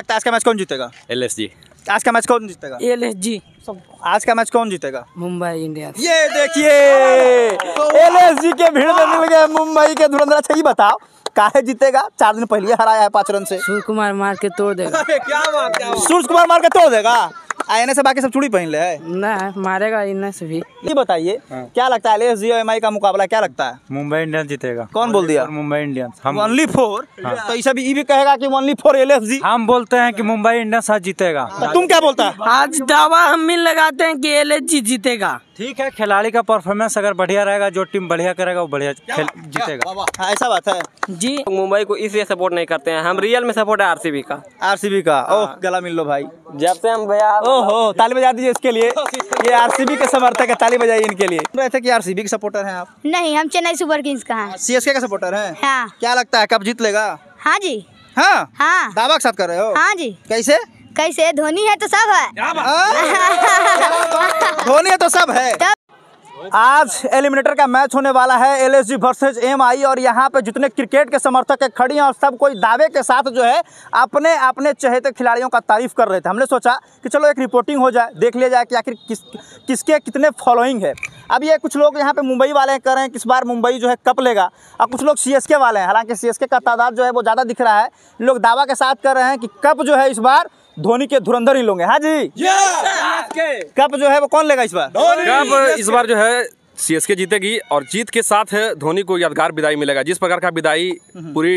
लगता है आज का मैच कौन जीतेगा? एल एस जी आज का मैच कौन जीतेगा? एल एस जी आज का मैच कौन जीतेगा? मुंबई इंडियंस। ये देखिए एल एस जी के भीड़ में मिल गए मुंबई के धुरंधर। अच्छा ये बताओ काहे जीतेगा? चार दिन पहले हराया है पाँच रन से। सूर्य कुमार मार के तोड़ देगा। क्या बात सूर्य कुमार मार के तोड़ देगा? आने से बाकी सब चूड़ी पहन ले है? ना मारेगा इन्हें से भी ये बताइए क्या लगता है एलएसजी और एमआई का मुकाबला क्या लगता है? मुंबई इंडियंस जीतेगा। कौन बोल दिया? मुंबई इंडियंस हम ओनली फोर तो ये सब ये भी कहेगा कि ओनली फोर एलएसजी हम बोलते हैं कि मुंबई इंडियंस आज जीतेगा। तुम क्या बोलता है? आज दावा हम मिल लगाते हैं की एल एस जी जीतेगा। ठीक है खिलाड़ी का परफॉर्मेंस अगर बढ़िया रहेगा जो टीम बढ़िया करेगा वो बढ़िया जीतेगा। हाँ, ऐसा बात है? जी। मुंबई को इसलिए सपोर्ट नहीं करते हैं। हम रियल में सपोर्ट है आरसीबी का। आरसीबी का। ओह गला मिल लो भाई। जब से हम भैया ओहो ताली बजा दीजिए इसके लिए। ये आरसीबी के समर्थक है ताली बजाइए इनके लिए। रहे थे कि आरसीबी के सपोर्टर हैं आप। नहीं हम चेन्नई सुपर किंग्स का हैं। सीएसके का सपोर्टर हैं? हाँ। क्या लगता है कब जीत लेगा? हाँ जी। हाँ? हाँ। दावा के साथ कर रहे हो? हाँ जी। कैसे? कैसे? धोनी है तो सब है। हाँ? धोनी है तो सब है। तब आज एलिमिनेटर का मैच होने वाला है एल एलएसजी वर्सेज एमआई और यहाँ पे जितने क्रिकेट के समर्थक है, खड़ी हैं और सब कोई दावे के साथ जो है, अपने अपने चहेते खिलाड़ियों का तारीफ़ कर रहे थे। हमने सोचा कि चलो एक रिपोर्टिंग हो जाए, देख लिया जाए कि आखिर किस, किसके कितने फॉलोइंग है। अब ये कुछ लोग यहाँ पे मुंबई वाले कर रहे हैं किस बार मुंबई जो है कप लेगा, और कुछ लोग सीएसके वाले हैं। हालाँकि सीएसके का तादाद जो है वो ज़्यादा दिख रहा है। लोग दावा के साथ कर रहे हैं कि कप जो है इस बार धोनी के धुरंधर ही लोगे हाँ। जी। कप जो है वो कौन लेगा इस बार? कप इस बार जो है सीएसके जीतेगी और जीत के साथ धोनी को यादगार विदाई मिलेगा। जिस प्रकार का विदाई पूरी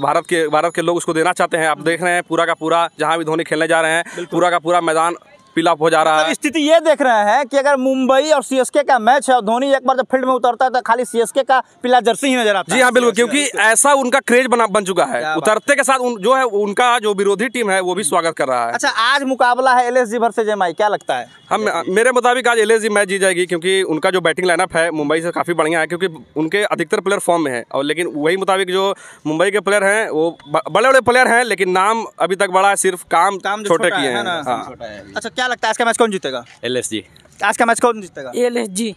भारत के भारत के लोग उसको देना चाहते हैं आप देख रहे हैं पूरा का पूरा जहाँ भी धोनी खेलने जा रहे हैं पूरा का पूरा मैदान पीला हो जा रहा है। स्थिति ये देख रहे हैं कि अगर मुंबई और सीएसके का मैच है धोनी एक बार जब फ़ील्ड में उतरता है तो खाली सीएसके का पीला जर्सी ही नज़र आता है जी हाँ। बिल्कुल क्योंकि ऐसा उनका क्रेज बना बन चुका है। उतरते के साथ जो है उनका जो विरोधी टीम है वो भी स्वागत कर रहा है। अच्छा आज मुकाबला है एलएसजी वर्सेज एमआई क्या लगता है? हम मेरे मुताबिक आज एलएसजी मैच जीत जाएगी क्योंकि उनका जो बैटिंग लाइनअप है मुंबई से काफ़ी बढ़िया है क्योंकि उनके अधिकतर प्लेयर फॉर्म में है। और लेकिन वही मुताबिक जो मुंबई के प्लेयर हैं वो बड़े बड़े प्लेयर हैं लेकिन नाम अभी तक बड़ा है सिर्फ़ काम काम छोटे छोटा किए हैं हाँ। अच्छा क्या लगता है आज का मैच कौन जीतेगा? एल एस जी आज का मैच कौन जीतेगा? एल एस जी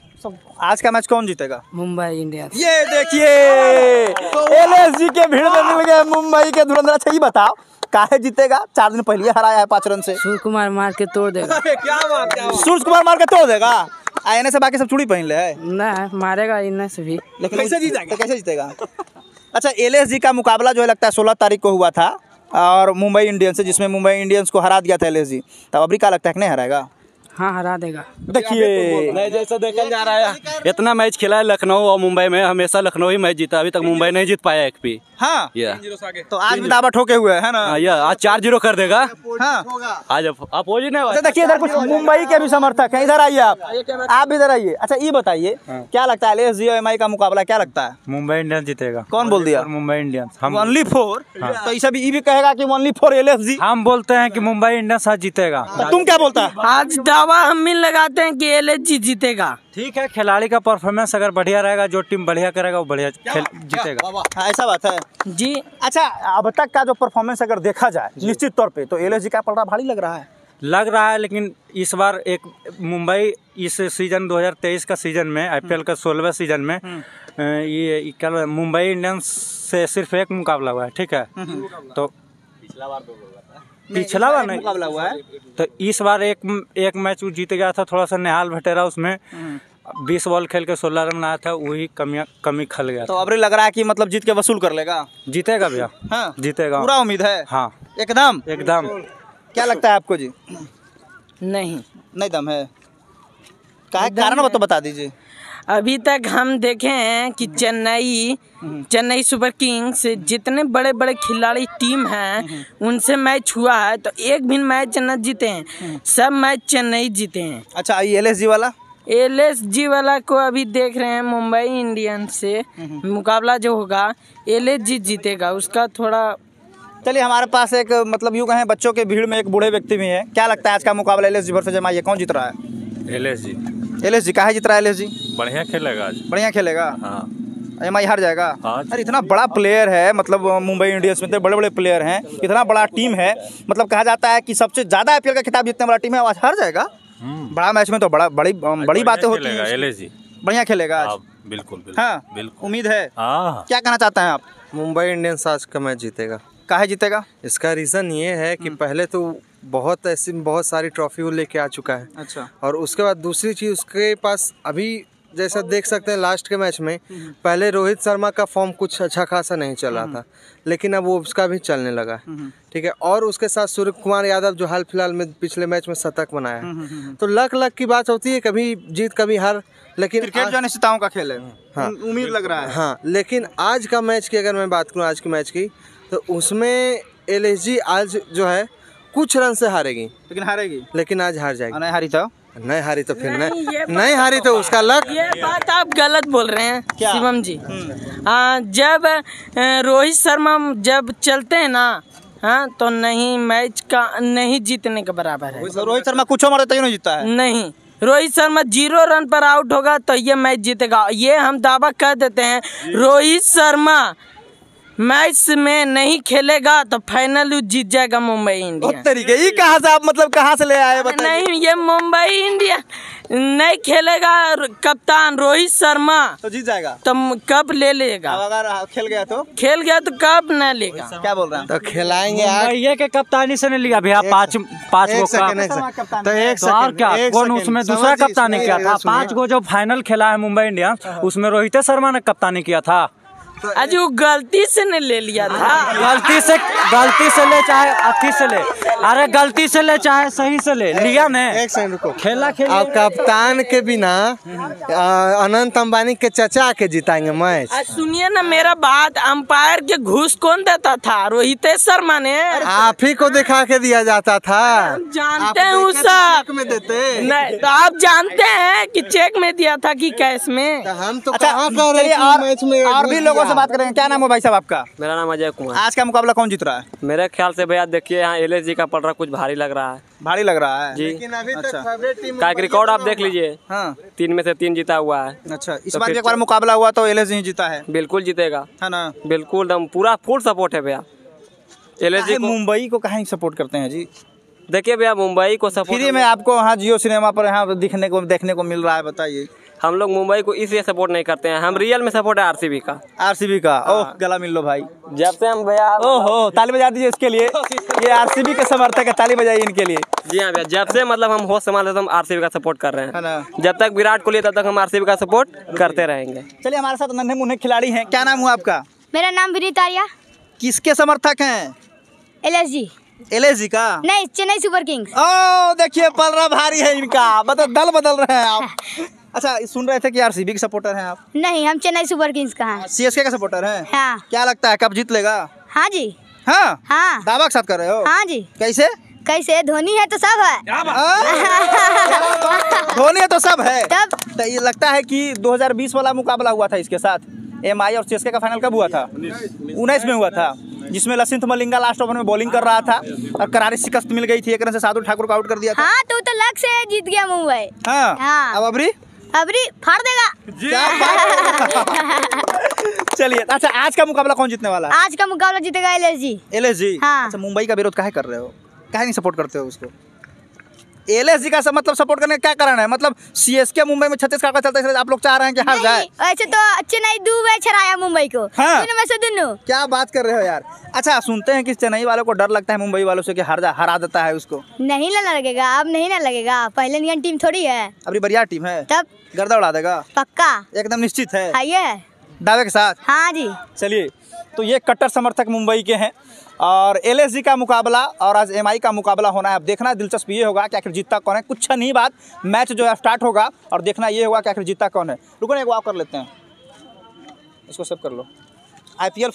आज का मैच कौन जीतेगा? मुंबई इंडियंस। ये देखिए एलएसजी के भीड़ में मिल गए मुंबई के धुरंधर। अच्छा ये बताओ काहे जीतेगा? चार दिन पहले हराया है पाँच रन से। सूर्य कुमार मार के तोड़ देगा। सूरज कुमार मार के तोड़ देगा? आने से बाकी सब चूड़ी पहन ले ना मारेगा इन्हें से भी। लेकिन कैसे जीतेगा? कैसे जीतेगा? अच्छा एलएसजी का मुकाबला जो है लगता है सोलह तारीख को हुआ था। और मुंबई इंडियंस है जिसमें मुंबई इंडियंस को हरा दिया था एल तब अभी क्या लगता है, कि नहीं हराएगा? हाँ हरा देगा। देखिए। नहीं जैसा देखा जा रहा है इतना मैच खेला है लखनऊ और मुंबई में हमेशा लखनऊ ही मैच जीता अभी तक मुंबई नहीं जीत पाया एक भी। हाँ। या। तो आज भी दावा ठोके हुए है ना? हाँ, या आज चार ज़ीरो कर देगा? हाँ। आज अपोजिट है अच्छा देखिए इधर कुछ मुंबई के भी समर्थक है। इधर आइए आप। आप भी इधर आइए। अच्छा ये बताइए क्या लगता है एलएसजी एम एमआई का मुकाबला क्या लगता है? मुंबई इंडियंस जीतेगा। कौन बोल दिया? मुंबई इंडियंस हम ओनली फोर तो ये भी कहेगा की ओनली फोर एलएसजी हम बोलते हैं की मुंबई इंडियंस आज जीतेगा। तुम क्या बोलता है? आज दावा हम भी लगाते हैं कि एल जी जीतेगा। ठीक है खिलाड़ी का परफॉर्मेंस अगर बढ़िया रहेगा जो टीम बढ़िया करेगा वो बढ़िया खेल जीतेगा। हाँ ऐसा बात है? जी। अच्छा अब तक का जो परफॉर्मेंस अगर देखा जाए निश्चित तौर पे तो एलएसजी का पलड़ा भारी लग रहा है। लग रहा है लेकिन इस बार एक मुंबई इस सीज़न 2023 का सीज़न में आईपीएल का सोलहवें सीज़न में ये ये क्या मुंबई इंडियंस से सिर्फ़ एक मुकाबला हुआ है ठीक है? तो पिछला बार नहीं मुकाबला हुआ है। तो इस बार एक एक मैच जीत गया था थोड़ा सा निहाल भटेरा उसमें बीस बॉल खेल के सोलह रन आया था वही कमियाँ कमी खल गया तो अब लग रहा है कि मतलब जीत के वसूल कर लेगा। जीतेगा भैया। हाँ जीतेगा। पूरा उम्मीद है। हाँ। एकदम। एकदम। क्या लगता है आपको जी? नहीं। नहीं दम है। कारण तो बता दीजिए। अभी तक हम देखे हैं कि चेन्नई चेन्नई सुपर किंग्स जितने बड़े बड़े खिलाड़ी टीम हैं उनसे मैच हुआ है तो एक भी मैच न जीते हैं। सब मैच चेन्नई जीते हैं। अच्छा ये जी वाला? एल एस जी वाला को अभी देख रहे हैं मुंबई इंडियंस से। मुकाबला जो होगा एल एस जी जीतेगा उसका थोड़ा चलिए हमारे पास एक मतलब यूँ कहें बच्चों के भीड़ में एक बूढ़े व्यक्ति भी है। क्या लगता है आज का मुकाबला एलएसजी वर्सेज एमआई कौन जीत रहा है? L S G. L S G कहा जीत रहा है एलएसजी बढ़िया खेलेगा आज। बढ़िया खेलेगा। हाँ। एम आई हार जाएगा। हाँ। अरे इतना बड़ा प्लेयर है मतलब मुंबई इंडियंस में इतने बड़े बड़े प्लेयर हैं इतना बड़ा टीम है मतलब कहा जाता है कि सबसे ज़्यादा आईपीएल का खिताब जीतने वाला टीम है आज हार जाएगा। बड़ा मैच में तो बड़ा बड़ी बड़ी बातें होती हैं। एल बढ़िया खेलेगा आज। बिल्कुल हाँ उम्मीद है। हाँ। क्या कहना चाहते हैं आप? मुंबई इंडियंस आज का मैच जीतेगा। काहे जीतेगा? इसका रीज़न ये है कि पहले तो बहुत ऐसी बहुत सारी ट्रॉफी वो लेके आ चुका है। अच्छा। और उसके बाद दूसरी चीज़ उसके पास अभी जैसा देख सकते हैं लास्ट के मैच में पहले रोहित शर्मा का फॉर्म कुछ अच्छा खासा नहीं चल रहा था लेकिन अब वो उसका भी चलने लगा है। ठीक है? और उसके साथ सूर्य कुमार यादव जो हाल फ़िलहाल में पिछले मैच में शतक बनाया है। तो लक लक की बात होती है कभी जीत कभी हार लेकिन क्रिकेट जो निश्चिताओं का खेल है। हाँ। उम्मीद लग रहा है। हाँ लेकिन आज का मैच की अगर मैं बात करूँ आज के मैच की तो उसमें एल आज जो है कुछ रन से हारेगी। लेकिन हारेगी। लेकिन आज हार जाएगी। हारी तो। नहीं हारी तो फिर नहीं, नहीं नहीं हारी तो उसका लक। ये बात आप गलत बोल रहे हैं क्या? शिवम जी। हाँ जब रोहित शर्मा जब चलते हैं ना हाँ तो नहीं मैच का नहीं जीतने के बराबर है। तो रोहित शर्मा कुछ मारे तैयो नहीं जीता है। नहीं रोहित शर्मा ज़ीरो रन पर आउट होगा तो ये मैच जीतेगा। ये हम दावा कर देते हैं रोहित शर्मा मैच में नहीं खेलेगा तो फाइनल जीत जाएगा मुंबई उस इंडियंस तरीके ये कहाँ से आप मतलब कहाँ से ले आए बताइए। नहीं ये मुंबई इंडियन। नहीं खेलेगा कप्तान रोहित शर्मा। तो जीत जाएगा। तो कब ले लेगा? अगर खेल गया तो? खेल गया तो कब न लेगा? क्या बोल रहा हैं तो खिलाएँगे मुंबई के कप्तानी से नहीं लिया भैया पाँच पाँच गो तो एक तो और क्या? कौन उसमें दूसरा कप्तानी किया था। पाँच गो जो फाइनल खेला है मुंबई इंडियंस उसमें रोहित शर्मा ने कप्तानी किया था। आज वो गलती से ने ले लिया था। गलती से गलती से ले चाहे अथी से ले। अरे गलती से ले चाहे सही से ले। लिया ने। एक सेकंड रुको। खेला खेल। अब कप्तान के बिना अनंत अंबानी के चचा के जिताएँगे मैच। सुनिए ना मेरा बात अंपायर के घूस कौन देता था? रोहित शर्मा ने। आप ही को दिखा के दिया जाता था। जानते आप हैं उस तो चेक में देते। नहीं तो आप जानते हैं कि चेक में दिया था कि कैश में। तो हम तो अच्छा कहाँ कह रहे हैं मैच में और भी लोगों से बात करेंगे। क्या नाम है भाई साहब आपका? मेरा नाम अजय कुमार। आज का मुकाबला कौन जीत रहा है? मेरे ख्याल से भैया देखिए यहाँ एल का पड़ रहा कुछ भारी लग रहा है। भारी लग रहा है? जी। लेकिन अभी अच्छा। फेवरेट टीम का रिकॉर्ड आप देख लीजिए। हाँ। तीन में से तीन जीता हुआ है। अच्छा इस तो बार एक बार मुकाबला हुआ तो एल ही जीता है। बिल्कुल जीतेगा। है ना। बिल्कुल एकदम पूरा फुल सपोर्ट है भैया। एल मुंबई को कहा सपोर्ट करते हैं जी? देखिए भैया मुंबई को सपोर्ट फ्री में आपको यहाँ जियो सिनेमा पर यहाँ दिखने को देखने को मिल रहा है बताइए। हम लोग मुंबई को इसलिए सपोर्ट नहीं करते हैं। हम रियल में सपोर्ट है आरसीबी का। आरसीबी का। ओह गला मिल लो भाई। जब से हम भैया ओहो ताली बजा दीजिए इसके लिए। ये आरसीबी के समर्थक है ताली बजाइए इनके लिए। जी हाँ भैया जब से मतलब हम होश संभाले तो हम आरसीबी का सपोर्ट कर रहे हैं। जब तक विराट कोहली तब तक हम आरसीबी का सपोर्ट करते रहेंगे। चलिए हमारे साथ नन्हे मुन्ने खिलाड़ी हैं। क्या नाम हुआ आपका? मेरा नाम विनीत आर्या। किसके समर्थक हैं? एल एस जी एल का? नहीं चेन्नई सुपर किंग्स। ओ देखिए पलरा भारी है इनका। मतलब दल बदल रहे हैं आप। अच्छा सुन रहे थे कि आरसीबी के सपोर्टर हैं आप? नहीं हम चेन्नई सुपर किंग्स का हैं। सीएसके का सपोर्टर हैं? हाँ। क्या लगता है कब जीत लेगा? हाँ जी। हाँ? हाँ। दावा के साथ कर रहे हो? हाँ जी। कैसे? कैसे? धोनी है तो सब है। हाँ? धोनी तो सब है। तब तो ये लगता है कि 2020 वाला मुकाबला हुआ था इसके साथ। एमआई और सीएसके का फाइनल कब हुआ था? उन्नीस में हुआ था जिसमें लसित मलिंगा लास्ट ओवर में बॉलिंग कर रहा था और करारी शिकस्त मिल गई थी एक रन से साधु ठाकुर को आउट कर दिया था। हाँ तो तो लक से जीत गया मुंबई। हाँ। हाँ। अब अबरी? अबरी फाड़ देगा? चलिए अच्छा आज का मुकाबला कौन जीतने वाला है? आज का मुकाबला जीतेगा एल जी एल हाँ। अच्छा मुंबई का विरोध काहे कर रहे हो? काहे नहीं सपोर्ट करते हो उसको? एल एस जी का सब मतलब सपोर्ट करने का क्या कारण है? मतलब सी एस के मुंबई में छत्तीसगढ़ का चलता है आप लोग चाह रहे हैं कि हार जाए। ऐसे तो चेन्नई दो मैच हराया मुंबई को। हाँ। दोनों क्या बात कर रहे हो यार। अच्छा सुनते हैं कि चेन्नई वालों को डर लगता है मुंबई वालों से कि हार जा हरा देता है उसको? नहीं ना लगेगा अब नहीं ना लगेगा। पहले नियन टीम थोड़ी है। अभी बढ़िया टीम है। तब? गर्दा उड़ा देगा। पक्का? एकदम निश्चित है। है। दावे के साथ। हाँ जी। चलिए। तो ये कट्टर समर्थक मुंबई के हैं। और एल का मुकाबला और आज एमआई का मुकाबला होना है। अब देखना, दिलचस्प ये होगा कि आखिर जीतता कौन है। कुछ नहीं बात, मैच जो है स्टार्ट होगा और देखना ये होगा कि आखिर जीतता कौन है। रुको ना, एक वाव कर लेते हैं। इसको सेव कर लो। आईपीएल